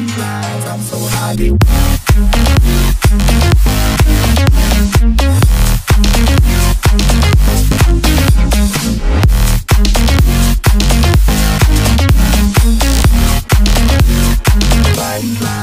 I'm so high. Bye.